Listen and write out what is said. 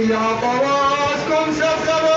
إلى طراسكم سبسبا